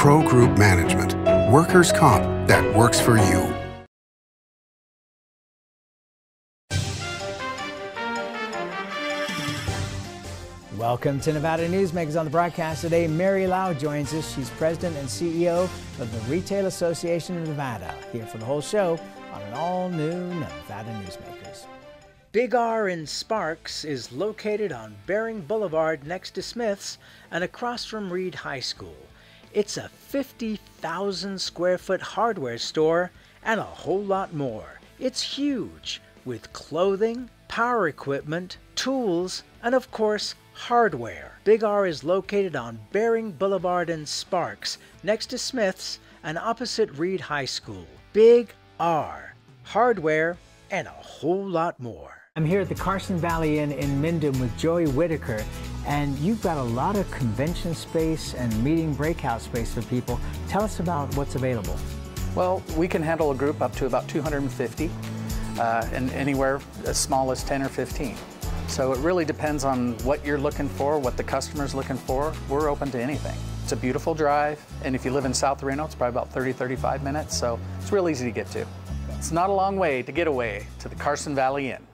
Pro Group Management. Workers' comp that works for you. Welcome to Nevada Newsmakers on the broadcast today. Mary Lau joins us. She's president and CEO of the Retail Association of Nevada. Here for the whole show on an all new Nevada Newsmakers. Big R in Sparks is located on Baring Boulevard next to Smith's and across from Reed High School. It's a 50,000 square foot hardware store and a whole lot more. It's huge with clothing, power equipment, tools, and of course, hardware. Big R is located on Baring Boulevard in Sparks, next to Smith's and opposite Reed High School. Big R. Hardware and a whole lot more. I'm here at the Carson Valley Inn in Minden with Joey Whitaker, and you've got a lot of convention space and meeting breakout space for people. Tell us about what's available. Well, we can handle a group up to about 250, uh, and anywhere as small as 10 or 15. So it really depends on what you're looking for, what the customer's looking for. We're open to anything. It's a beautiful drive, and if you live in South Reno, it's probably about 30, 35 minutes, so it's real easy to get to. It's not a long way to get away to the Carson Valley Inn.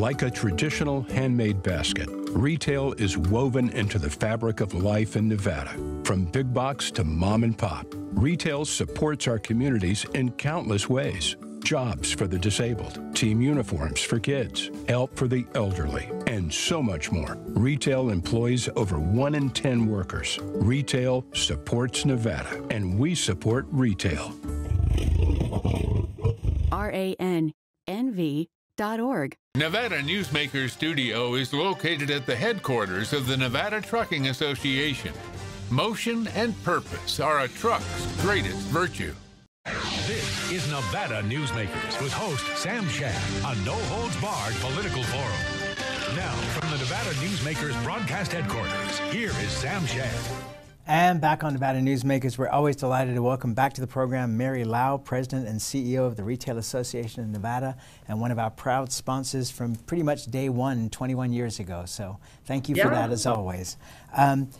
Like a traditional handmade basket, retail is woven into the fabric of life in Nevada. From big box to mom and pop, retail supports our communities in countless ways jobs for the disabled, team uniforms for kids, help for the elderly, and so much more. Retail employs over 1 in 10 workers. Retail supports Nevada, and we support retail. R-A-N-N-V.org. Nevada Newsmaker Studio is located at the headquarters of the Nevada Trucking Association. Motion and purpose are a truck's greatest virtue. This is Nevada Newsmakers with host Sam Shad, a no holds barred political forum. Now, from the Nevada Newsmakers broadcast headquarters, here is Sam Shad. And back on Nevada Newsmakers, we're always delighted to welcome back to the program Mary Lau, President and CEO of the Retail Association of Nevada, and one of our proud sponsors from pretty much day one, 21 years ago. So thank you yeah. for that as always. Um,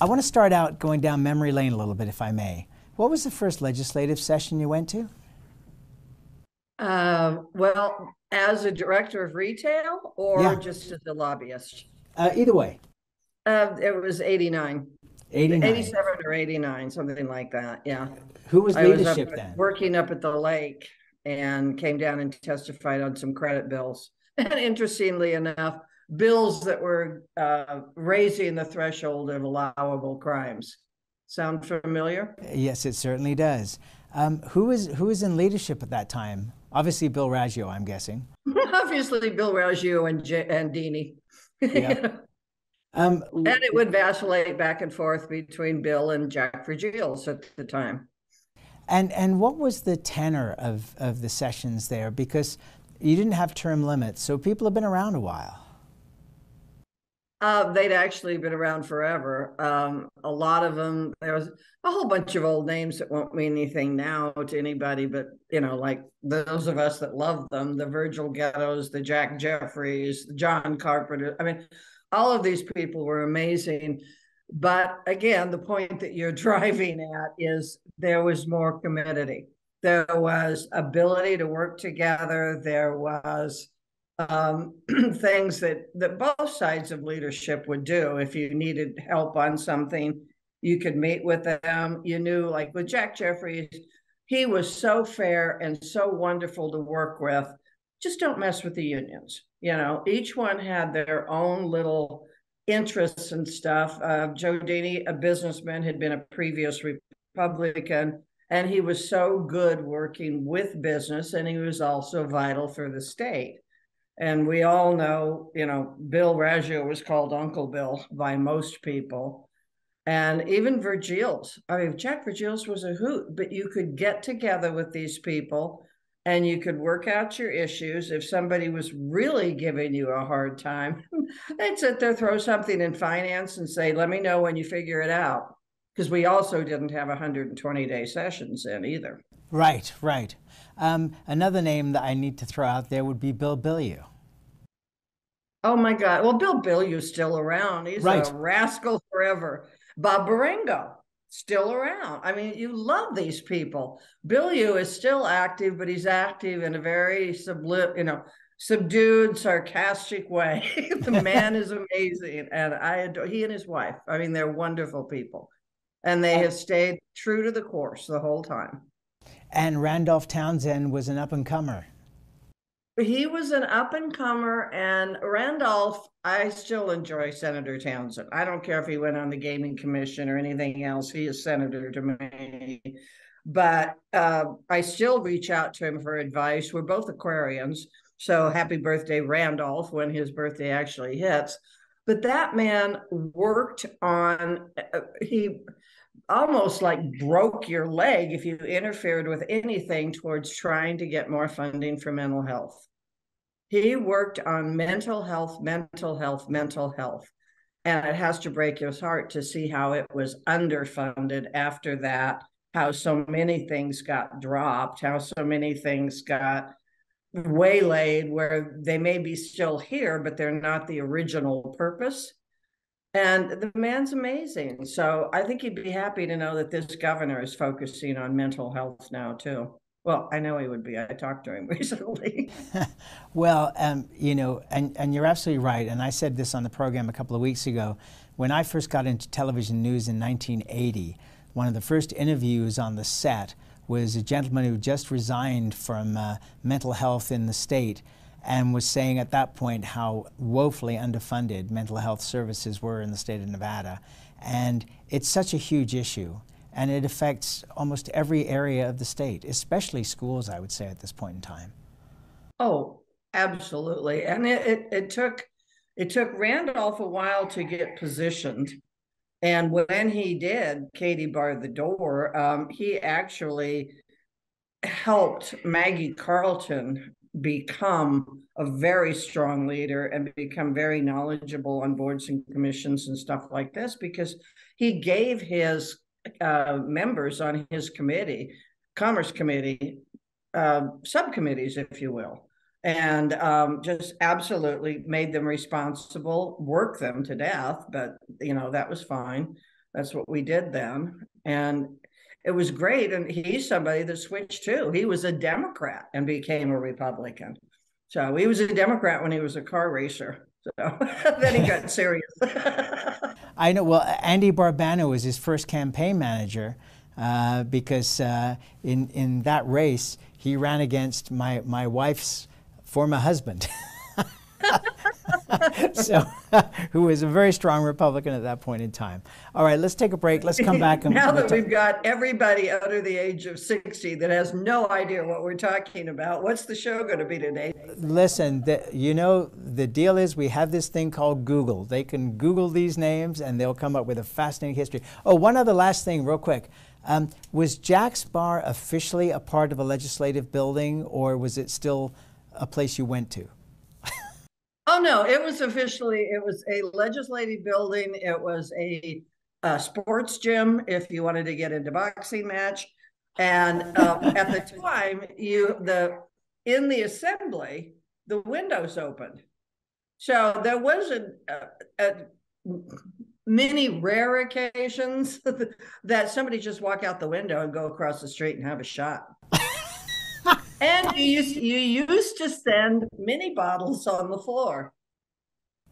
I want to start out going down memory lane a little bit, if I may. What was the first legislative session you went to? Uh, well, as a director of retail or yeah. just as a lobbyist? Uh, either way. Uh, it was 89. 89. 87 or 89, something like that. Yeah. Who was leadership was then? Working up at the lake and came down and testified on some credit bills. And interestingly enough, bills that were uh, raising the threshold of allowable crimes. Sound familiar? Yes, it certainly does. Um, who is who is in leadership at that time? Obviously, Bill Raggio, I'm guessing. Obviously, Bill Raggio and J- and Dini. Yeah. um, and it would vacillate back and forth between Bill and Jack Vergiels at the time. And and what was the tenor of of the sessions there? Because you didn't have term limits, so people have been around a while. Uh, they'd actually been around forever. Um, a lot of them, there was a whole bunch of old names that won't mean anything now to anybody, but you know, like those of us that love them, the Virgil Gettos, the Jack Jeffries, John Carpenter. I mean, all of these people were amazing. But again, the point that you're driving at is there was more community. There was ability to work together. There was um, things that that both sides of leadership would do. If you needed help on something, you could meet with them. You knew, like with Jack Jeffries, he was so fair and so wonderful to work with. Just don't mess with the unions. You know, each one had their own little interests and stuff. Uh, Joe Dini, a businessman, had been a previous Republican, and he was so good working with business, and he was also vital for the state. And we all know, you know, Bill Raggio was called Uncle Bill by most people. And even Vergiels, I mean, Jack Vergiels was a hoot, but you could get together with these people and you could work out your issues. If somebody was really giving you a hard time, they'd sit there, throw something in finance and say, let me know when you figure it out. Because we also didn't have 120 day sessions then either. Right, right. Um, another name that I need to throw out there would be Bill Bilyeu. Oh my God. Well, Bill Bilyeu's still around. He's right. a rascal forever. Bob Barengo, still around. I mean, you love these people. Bilyeu is still active, but he's active in a very sublim, you know, subdued, sarcastic way. the man is amazing, and I adore he and his wife. I mean, they're wonderful people, and they have stayed true to the course the whole time. And Randolph Townsend was an up and comer. He was an up and comer, and Randolph. I still enjoy Senator Townsend. I don't care if he went on the gaming commission or anything else. He is senator to me. But uh, I still reach out to him for advice. We're both Aquarians, so happy birthday, Randolph, when his birthday actually hits. But that man worked on. Uh, he almost like broke your leg if you interfered with anything towards trying to get more funding for mental health. He worked on mental health, mental health, mental health. And it has to break his heart to see how it was underfunded after that, how so many things got dropped, how so many things got waylaid where they may be still here, but they're not the original purpose. And the man's amazing. So I think he'd be happy to know that this governor is focusing on mental health now, too. Well, I know he would be. I talked to him recently. well, um, you know, and, and you're absolutely right. And I said this on the program a couple of weeks ago. When I first got into television news in 1980, one of the first interviews on the set was a gentleman who just resigned from uh, mental health in the state and was saying at that point how woefully underfunded mental health services were in the state of Nevada. And it's such a huge issue. And it affects almost every area of the state, especially schools, I would say, at this point in time. Oh, absolutely. And it, it, it took it took Randolph a while to get positioned. And when he did, Katie barred the door. Um, he actually helped Maggie Carlton become a very strong leader and become very knowledgeable on boards and commissions and stuff like this because he gave his uh, members on his committee, Commerce Committee, uh, subcommittees, if you will, and um, just absolutely made them responsible, work them to death. But, you know, that was fine. That's what we did then. And it was great. And he's somebody that switched too. He was a Democrat and became a Republican. So he was a Democrat when he was a car racer. So then he got serious. I know. Well, Andy Barbano was his first campaign manager uh, because uh, in in that race he ran against my my wife's former husband. so, who was a very strong Republican at that point in time. All right, let's take a break. Let's come back. And now that we've got everybody under the age of 60 that has no idea what we're talking about, what's the show going to be today? Listen, the, you know, the deal is we have this thing called Google. They can Google these names and they'll come up with a fascinating history. Oh, one other last thing, real quick. Um, was Jack's Bar officially a part of a legislative building, or was it still a place you went to? Oh no, it was officially it was a legislative building. It was a, a sports gym if you wanted to get into boxing match, and um, at the time you the in the assembly the windows opened, so there wasn't a, a many rare occasions that somebody just walk out the window and go across the street and have a shot. And you used you used to send mini bottles on the floor.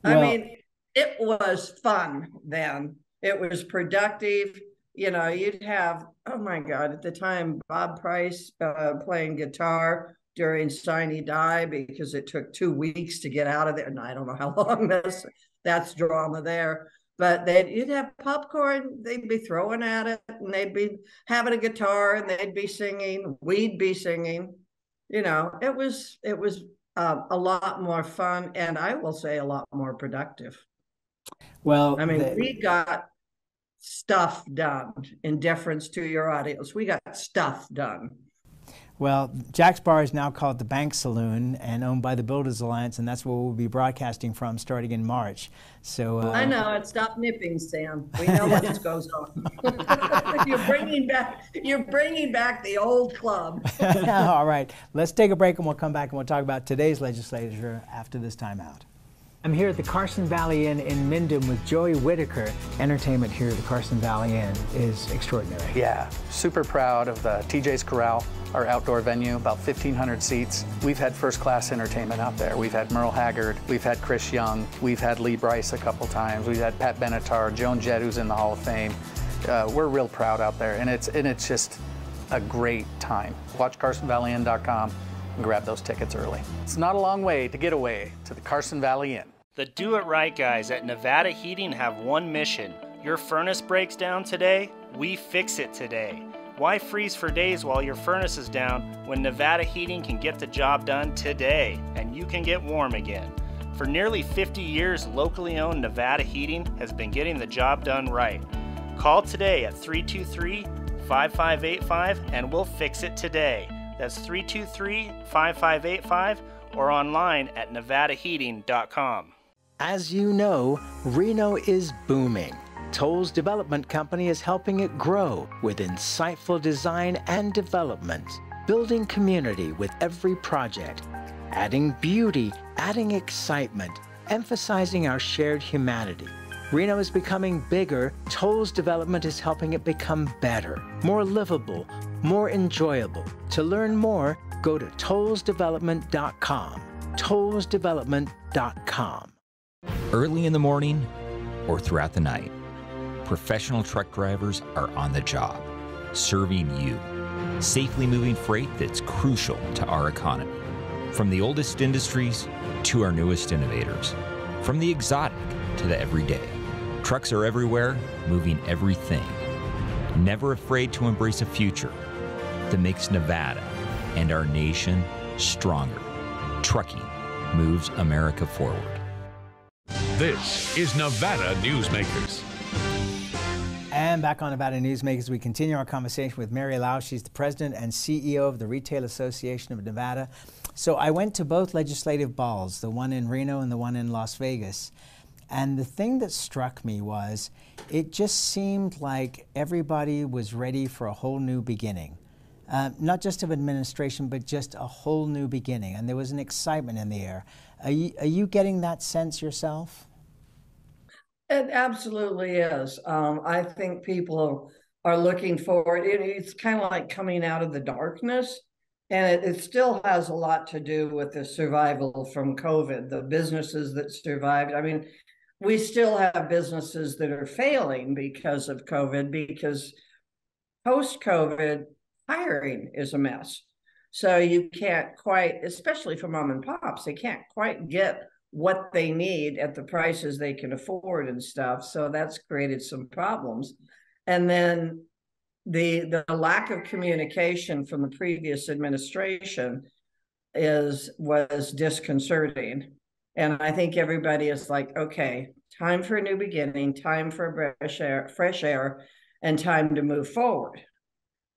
Well, I mean, it was fun then. It was productive. You know, you'd have oh my god at the time Bob Price uh, playing guitar during Sine Die because it took two weeks to get out of there. And I don't know how long that's that's drama there. But they'd you'd have popcorn, they'd be throwing at it, and they'd be having a guitar and they'd be singing, we'd be singing you know, it was it was uh, a lot more fun, and I will say a lot more productive. Well, I mean, the... we got stuff done in deference to your audience. We got stuff done. Well, Jack's Bar is now called the Bank Saloon and owned by the Builders Alliance, and that's where we'll be broadcasting from starting in March. So uh, I know it. Stop nipping, Sam. We know what goes on. you're bringing back. You're bringing back the old club. All right, let's take a break, and we'll come back and we'll talk about today's legislature after this time out. I'm here at the Carson Valley Inn in Minden with Joey Whitaker. Entertainment here at the Carson Valley Inn is extraordinary. Yeah, super proud of the TJ's Corral, our outdoor venue, about 1,500 seats. We've had first class entertainment out there. We've had Merle Haggard, we've had Chris Young, we've had Lee Brice a couple times, we've had Pat Benatar, Joan Jett, who's in the Hall of Fame. Uh, we're real proud out there, and it's, and it's just a great time. Watch CarsonValleyInn.com and grab those tickets early. It's not a long way to get away to the Carson Valley Inn. The Do It Right guys at Nevada Heating have one mission. Your furnace breaks down today, we fix it today. Why freeze for days while your furnace is down when Nevada Heating can get the job done today and you can get warm again? For nearly 50 years, locally owned Nevada Heating has been getting the job done right. Call today at 323 5585 and we'll fix it today. That's 323 5585 or online at nevadaheating.com. As you know, Reno is booming. Tolles Development Company is helping it grow with insightful design and development, building community with every project, adding beauty, adding excitement, emphasizing our shared humanity. Reno is becoming bigger. Tolles development is helping it become better, more livable, more enjoyable. To learn more, go to tollesdevelopment.com. tollesdevelopment.com. Early in the morning or throughout the night, professional truck drivers are on the job, serving you, safely moving freight that's crucial to our economy. From the oldest industries to our newest innovators, from the exotic to the everyday. Trucks are everywhere, moving everything. Never afraid to embrace a future that makes Nevada and our nation stronger. Trucking moves America forward. This is Nevada Newsmakers. And back on Nevada Newsmakers, we continue our conversation with Mary Lau. She's the president and CEO of the Retail Association of Nevada. So I went to both legislative balls, the one in Reno and the one in Las Vegas. And the thing that struck me was it just seemed like everybody was ready for a whole new beginning. Uh, not just of administration, but just a whole new beginning. And there was an excitement in the air. Are you, are you getting that sense yourself? It absolutely is. Um, I think people are looking forward. It, it's kind of like coming out of the darkness. And it, it, still has a lot to do with the survival from COVID, the businesses that survived. I mean, we still have businesses that are failing because of COVID, because post COVID, hiring is a mess. So you can't quite, especially for mom and pops, they can't quite get what they need at the prices they can afford and stuff. So that's created some problems. And then the the lack of communication from the previous administration is was disconcerting. And I think everybody is like, okay, time for a new beginning, time for fresh air, fresh air, and time to move forward.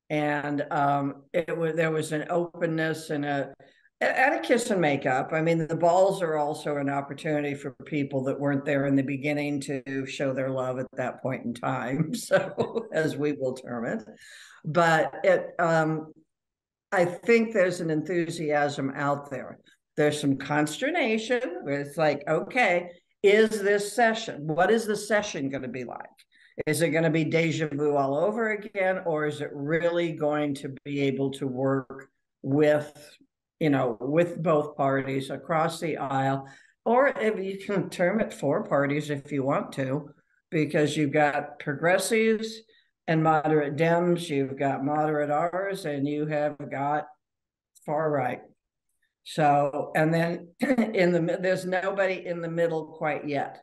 And um, it was there was an openness and a and a kiss and make up. I mean, the balls are also an opportunity for people that weren't there in the beginning to show their love at that point in time. So, as we will term it, but it, um, I think there's an enthusiasm out there. There's some consternation where it's like, okay, is this session? What is the session going to be like? Is it going to be deja vu all over again, or is it really going to be able to work with you know, with both parties across the aisle, or if you can term it four parties if you want to, because you've got progressives and moderate Dems, you've got moderate R's, and you have got far right. So, and then in the there's nobody in the middle quite yet.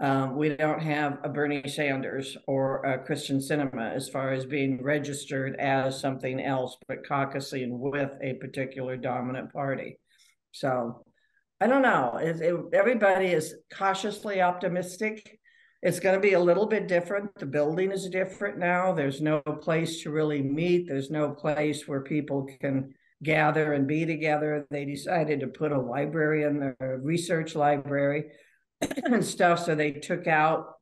Um, we don't have a Bernie Sanders or a Kyrsten Sinema as far as being registered as something else, but caucusing with a particular dominant party. So I don't know. It, it, everybody is cautiously optimistic. It's going to be a little bit different. The building is different now. There's no place to really meet. There's no place where people can gather and be together. They decided to put a library in the research library and stuff. So they took out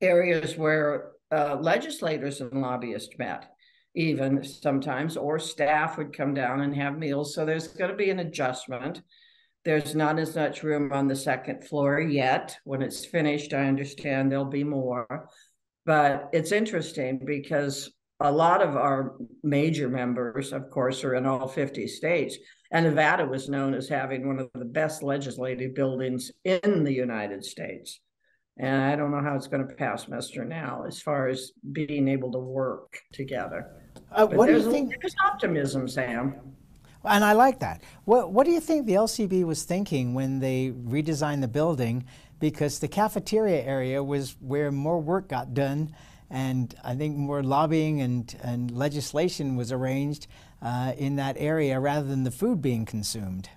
areas where uh, legislators and lobbyists met, even sometimes, or staff would come down and have meals. So there's going to be an adjustment. There's not as much room on the second floor yet. When it's finished, I understand there'll be more. But it's interesting because a lot of our major members, of course, are in all 50 states. And Nevada was known as having one of the best legislative buildings in the United States. And I don't know how it's going to pass muster now as far as being able to work together. Uh, what do you think? There's optimism, Sam. And I like that. What, what do you think the LCB was thinking when they redesigned the building? Because the cafeteria area was where more work got done, and I think more lobbying and, and legislation was arranged uh, in that area rather than the food being consumed.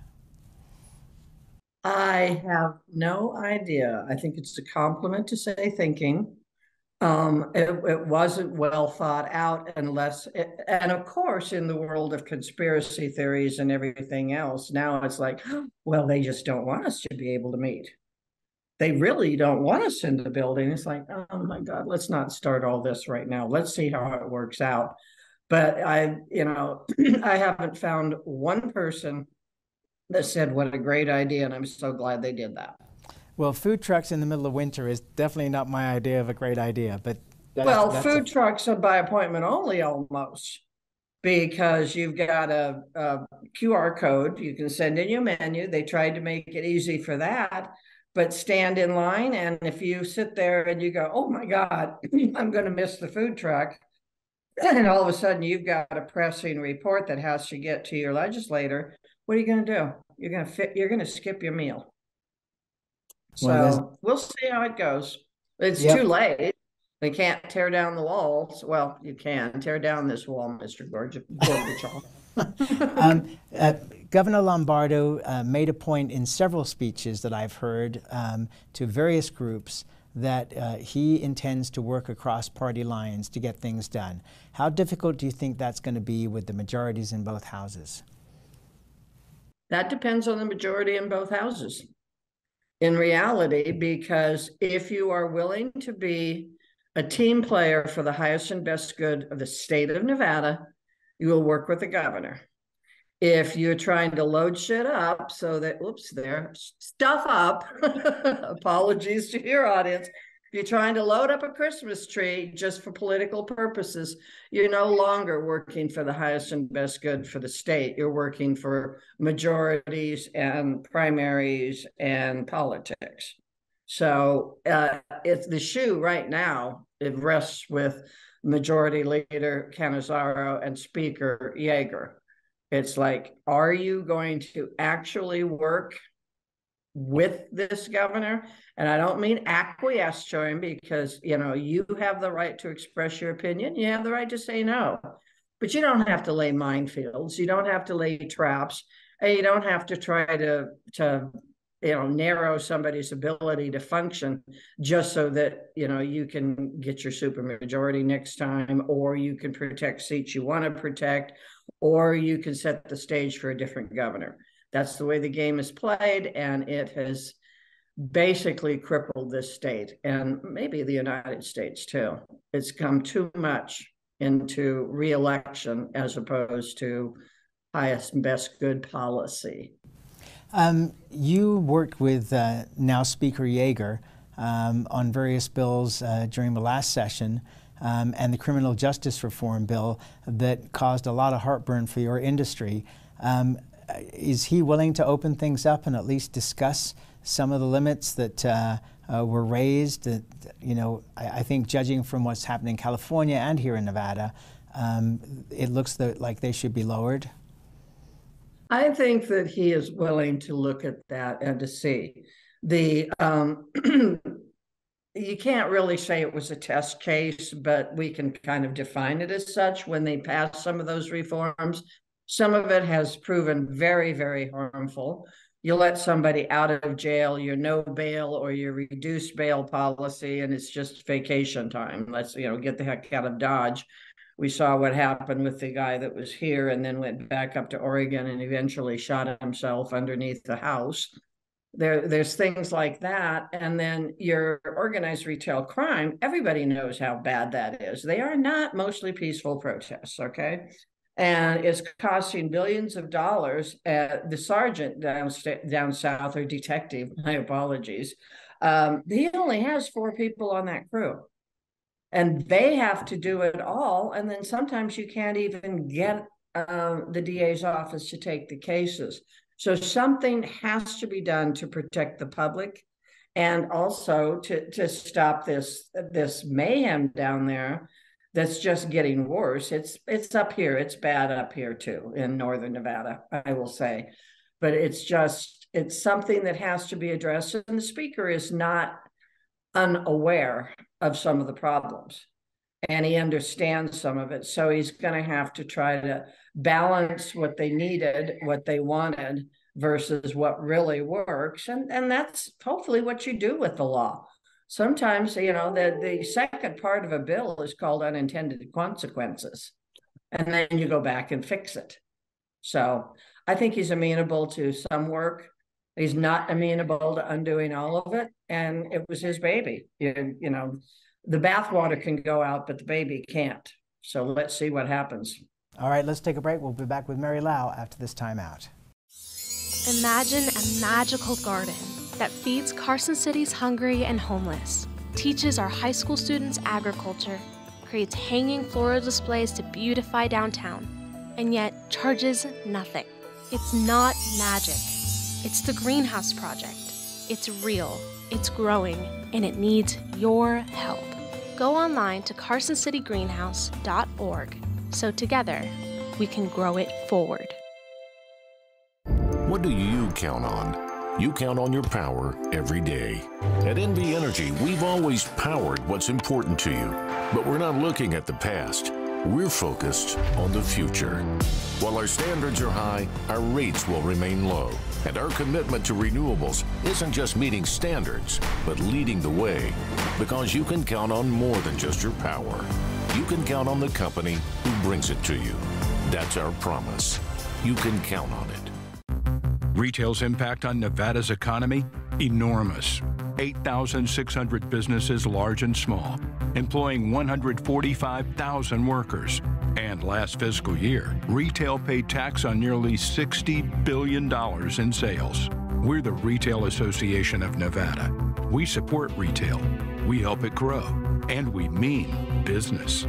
I have no idea. I think it's a compliment to say thinking. Um, it, it, wasn't well thought out unless, it, and of course, in the world of conspiracy theories and everything else, now it's like, well, they just don't want us to be able to meet. They really don't want us in the building. It's like, oh my God, let's not start all this right now. Let's see how it works out. But I, you know, I haven't found one person that said, what a great idea. And I'm so glad they did that. Well, food trucks in the middle of winter is definitely not my idea of a great idea, but that's, well, that's food a... trucks are by appointment only almost because you've got a, a, QR code. You can send in your menu. They tried to make it easy for that, but stand in line. And if you sit there and you go, oh my God, I'm going to miss the food truck. And all of a sudden you've got a pressing report that has to get to your legislator. What are you going to do? You're going to fit, you're going to skip your meal. So well, we'll see how it goes. It's yep. too late. They can't tear down the walls. Well, you can tear down this wall, Mr. Gorbachev. um, uh, Governor Lombardo uh, made a point in several speeches that I've heard um, to various groups that uh, he intends to work across party lines to get things done. How difficult do you think that's going to be with the majorities in both houses? That depends on the majority in both houses in reality, because if you are willing to be a team player for the highest and best good of the state of Nevada, you will work with the governor. If you're trying to load shit up so that, oops, there, stuff up, apologies to your audience, if you're trying to load up a Christmas tree just for political purposes, you're no longer working for the highest and best good for the state. You're working for majorities and primaries and politics. So uh, the shoe right now. It rests with Majority Leader Cannizzaro and Speaker Yeager. It's like, are you going to actually work with this governor? And I don't mean acquiesce to him because, you know, you have the right to express your opinion. You have the right to say no. But you don't have to lay minefields. You don't have to lay traps. And you don't have to try to, to you know, narrow somebody's ability to function just so that, you know, you can get your supermajority next time, or you can protect seats you want to protect, or you can set the stage for a different governor. That's the way the game is played, and it has basically crippled this state and maybe the United States too. It's come too much into reelection as opposed to highest and best good policy. Um, you worked with uh, now Speaker Yeager um, on various bills uh, during the last session. Um, and the criminal justice reform bill that caused a lot of heartburn for your industry. Um, is he willing to open things up and at least discuss some of the limits that uh, uh, were raised. That you know, I, I, think judging from what's happening in California and here in Nevada, um, it looks that, like they should be lowered. I think that he is willing to look at that and to see the. Um, you can't really say it was a test case, but we can kind of define it as such when they pass some of those reforms. Some of it has proven very, very harmful you let somebody out of jail, your no bail or your reduced bail policy, and it's just vacation time. Let's, you know, get the heck out of Dodge. We saw what happened with the guy that was here and then went back up to Oregon and eventually shot himself underneath the house. There, there's things like that. And then your organized retail crime, everybody knows how bad that is. They are not mostly peaceful protests, okay? and it's costing billions of dollars. Uh, the sergeant down, down south, or detective, my apologies, um, he only has four people on that crew. And they have to do it all. And then sometimes you can't even get uh, the DA's office to take the cases. So something has to be done to protect the public and also to, to stop this, this mayhem down there that's just getting worse. It's it's up here. It's bad up here too in northern Nevada, I will say. But it's just it's something that has to be addressed and the speaker is not unaware of some of the problems and he understands some of it. So he's going to have to try to balance what they needed, what they wanted versus what really works. And, and that's hopefully what you do with the law. Sometimes you know the the second part of a bill is called unintended consequences and then you go back and fix it. So i think he's amenable to some work. He's not amenable to undoing all of it and it was his baby. You, you know the bathwater can go out but the baby can't. So let's see what happens all right let's take a break we'll be back with mary lau after this timeout imagine a magical garden that feeds Carson City's hungry and homeless, teaches our high school students agriculture, creates hanging floral displays to beautify downtown, and yet charges nothing. It's not magic. It's the Greenhouse Project. It's real, it's growing, and it needs your help. Go online to carsoncitygreenhouse.org so together we can grow it forward. What do you count on? You count on your power every day. At NV Energy, we've always powered what's important to you, but we're not looking at the past. We're focused on the future. While our standards are high, our rates will remain low. And our commitment to renewables isn't just meeting standards, but leading the way. Because you can count on more than just your power. You can count on the company who brings it to you. That's our promise. You can count on it. Retail's impact on Nevada's economy? Enormous. 8,600 businesses, large and small, employing 145,000 workers. And last fiscal year, retail paid tax on nearly $60 billion in sales. We're the Retail Association of Nevada. We support retail, we help it grow, and we mean business.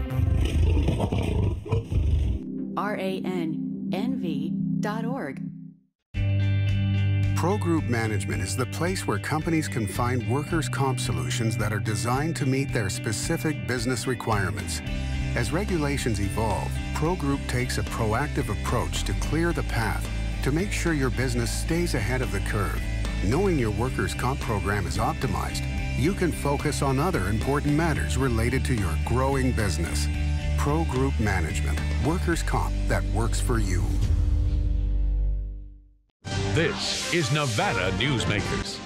RANNV.org Pro Group Management is the place where companies can find workers' comp solutions that are designed to meet their specific business requirements. As regulations evolve, Pro Group takes a proactive approach to clear the path to make sure your business stays ahead of the curve. Knowing your workers' comp program is optimized, you can focus on other important matters related to your growing business. Pro Group Management, workers' comp that works for you. This is Nevada Newsmakers.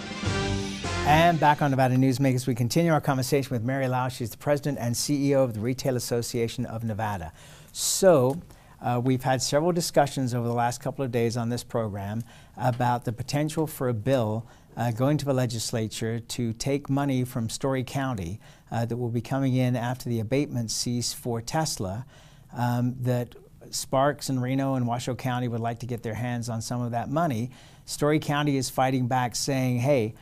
And back on Nevada Newsmakers, we continue our conversation with Mary Lau. She's the president and CEO of the Retail Association of Nevada. So, uh, we've had several discussions over the last couple of days on this program about the potential for a bill uh, going to the legislature to take money from Storey County uh, that will be coming in after the abatement cease for Tesla um, that Sparks and Reno and Washoe County would like to get their hands on some of that money. Storey County is fighting back saying, hey,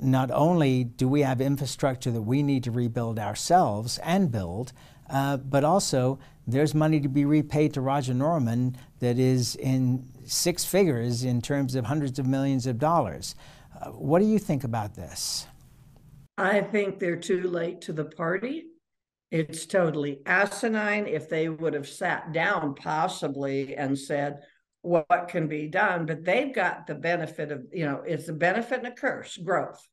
not only do we have infrastructure that we need to rebuild ourselves and build, uh, but also there's money to be repaid to Roger Norman that is in six figures in terms of hundreds of millions of dollars. Uh, what do you think about this? I think they're too late to the party. It's totally asinine. If they would have sat down possibly and said, what can be done, but they've got the benefit of, you know, it's a benefit and a curse, growth,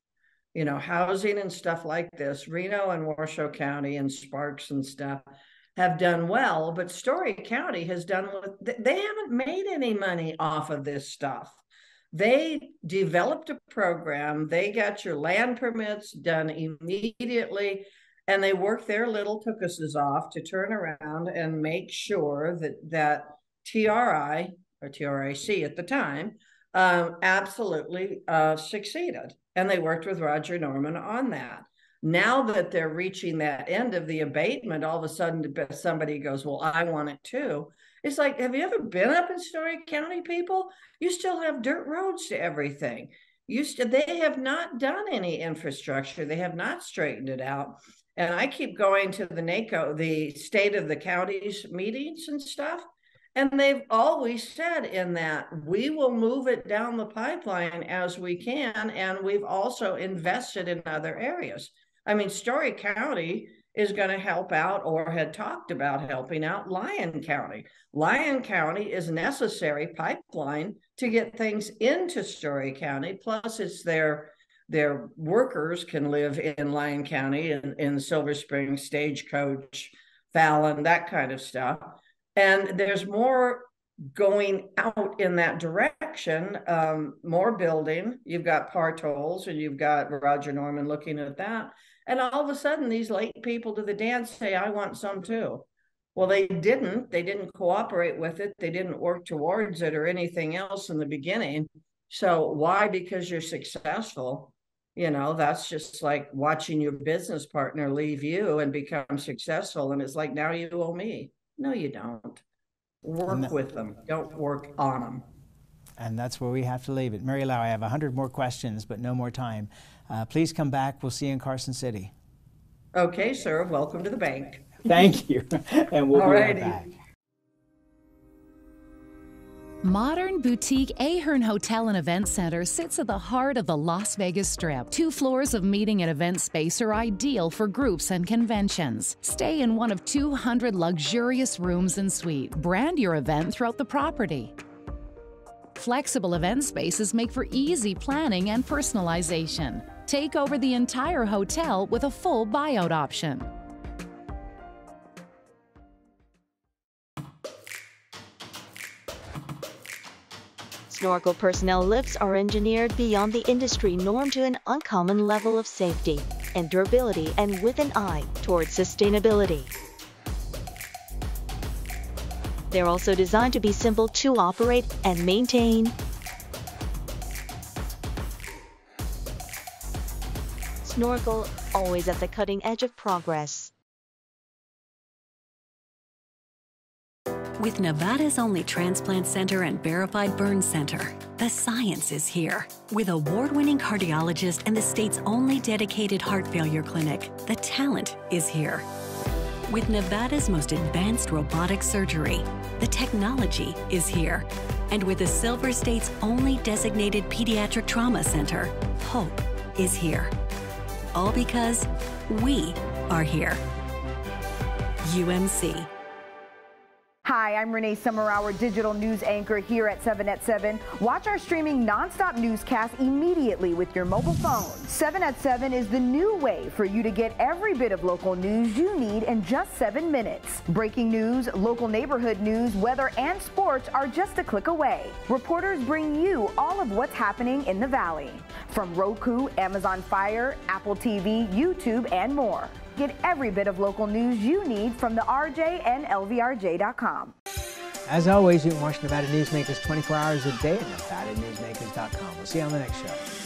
you know, housing and stuff like this. Reno and Washoe County and Sparks and stuff have done well, but Storey County has done they haven't made any money off of this stuff. They developed a program, they got your land permits done immediately and they worked their little tookuses off to turn around and make sure that that TRI or TRIC at the time um, absolutely uh, succeeded, and they worked with Roger Norman on that. Now that they're reaching that end of the abatement, all of a sudden somebody goes, Well, I want it too. It's like, have you ever been up in Storey County, people? You still have dirt roads to everything. You st- they have not done any infrastructure. They have not straightened it out. And I keep going to the NACO, the state of the counties meetings and stuff. And they've always said in that we will move it down the pipeline as we can. And we've also invested in other areas. I mean, Storey County is going to help out or had talked about helping out Lyon County. Lyon County is a necessary pipeline to get things into Storey County. Plus, it's their their workers can live in Lyon County and in Silver Spring, Stagecoach, Fallon, that kind of stuff. And there's more going out in that direction, um, more building. You've got Partolles and you've got Roger Norman looking at that. And all of a sudden, these late people to the dance say, I want some too. Well, they didn't. They didn't cooperate with it. They didn't work towards it or anything else in the beginning. So, why? Because you're successful. You know, that's just like watching your business partner leave you and become successful. And it's like, now you owe me. No, you don't. Work with them, don't work on them. And that's where we have to leave it. Mary Lau, I have 100 more questions, but no more time. Uh, please come back. We'll see you in Carson City. Okay, sir. Welcome to the bank. Thank you. and we'll Alrighty. be right back. Modern boutique Ahern Hotel and Event Center sits at the heart of the Las Vegas Strip. Two floors of meeting and event space are ideal for groups and conventions. Stay in one of 200 luxurious rooms and suites. Brand your event throughout the property. Flexible event spaces make for easy planning and personalization. Take over the entire hotel with a full buyout option. Snorkel personnel lifts are engineered beyond the industry norm to an uncommon level of safety and durability and with an eye towards sustainability. They're also designed to be simple to operate and maintain. Snorkel, always at the cutting edge of progress. With Nevada's only transplant center and verified burn center, the science is here. With award winning cardiologist and the state's only dedicated heart failure clinic, the talent is here. With Nevada's most advanced robotic surgery, the technology is here. And with the Silver State's only designated pediatric trauma center, hope is here. All because we are here. UMC. Hi, I'm Renee Summerhour, digital news anchor here at 7 at 7. Watch our streaming nonstop newscast immediately with your mobile phone. 7 at 7 is the new way for you to get every bit of local news you need in just seven minutes. Breaking news, local neighborhood news, weather, and sports are just a click away. Reporters bring you all of what's happening in the Valley. From Roku, Amazon Fire, Apple TV, YouTube, and more. Get every bit of local news you need from the RJ and LVRJ.com. As always, you can watch Nevada Newsmakers 24 hours a day at NevadaNewsmakers.com. We'll see you on the next show.